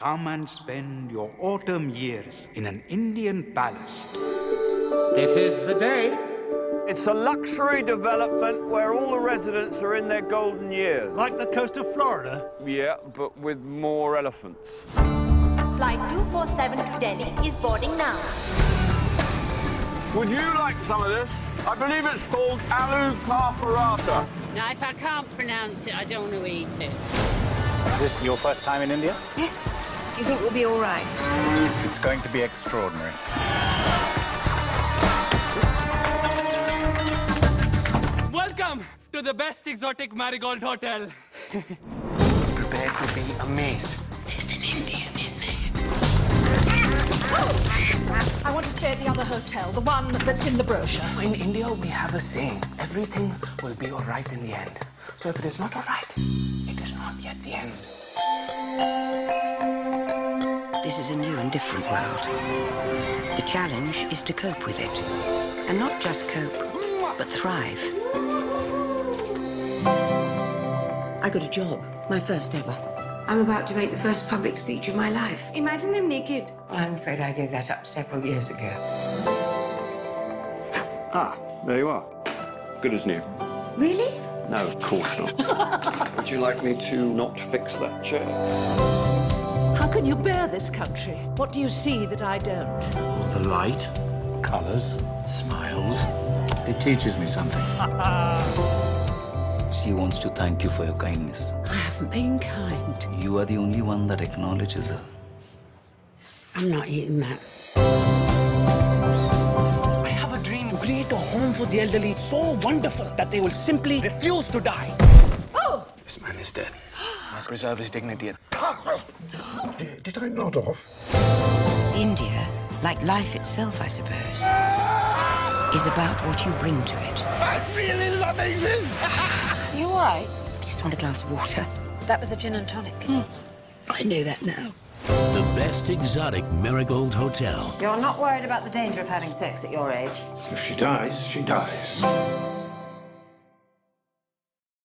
Come and spend your autumn years in an Indian palace. This is the day. It's a luxury development where all the residents are in their golden years. Like the coast of Florida? Yeah, but with more elephants. Flight 247 to Delhi is boarding now. Would you like some of this? I believe it's called aloo ka paratha. Now, if I can't pronounce it, I don't want to eat it. Is this your first time in India? Yes. Do you think we'll be all right? It's going to be extraordinary. Welcome to the best exotic marigold hotel. Prepare to be amazed. There's an Indian in there. I want to stay at the other hotel, the one that's in the brochure. In India, we have a saying everything will be all right in the end. So if it is not all right, it is not yet the end. This is a new and different world. The challenge is to cope with it. And not just cope, but thrive. I got a job, my first ever. I'm about to make the first public speech of my life. Imagine them naked. I'm afraid I gave that up several years ago. Ah, there you are. Good as new. Really? No, of course not. Would you like me to not fix that chair? How can you bear this country? What do you see that I don't? The light, colours, smiles. It teaches me something. She wants to thank you for your kindness. I haven't been kind. You are the only one that acknowledges her. I'm not eating that. I have a dream to create a home for the elderly so wonderful that they will simply refuse to die. Oh! This man is dead. Must preserve his dignity. Did I nod off? India, like life itself, I suppose, is about what you bring to it. I'm really loving this! You all right? Just want a glass of water. That was a gin and tonic. Hmm. I know that now. The best exotic Marigold Hotel. You're not worried about the danger of having sex at your age? If she dies, she dies.